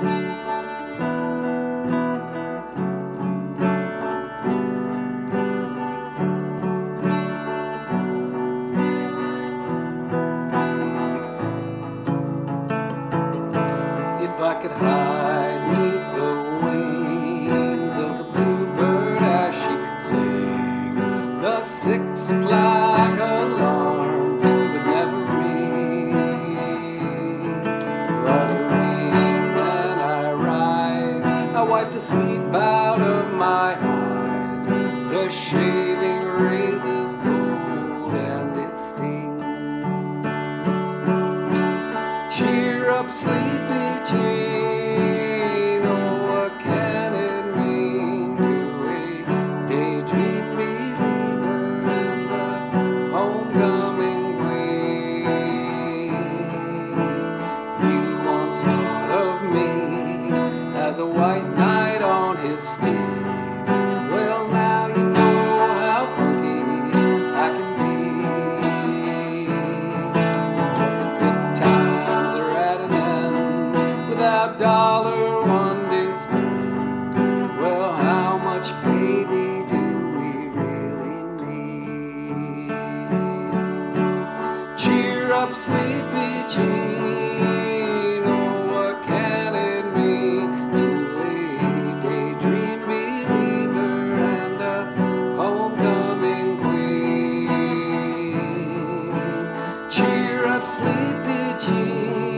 If I could hide the wings of the bluebird as she sings, the six o'clock alarm Shaving razor's cold and it stings. Cheer up, sleepy Jane. Oh, what can it mean to a daydream believer in the homecoming queen? You once thought of me as a white knight on his steed. that dollar one to spend. Well, how much baby do we really need? Cheer up, sleepy Jean. Oh, what can it mean to a daydream believer and a homecoming queen? Cheer up, sleepy Jean.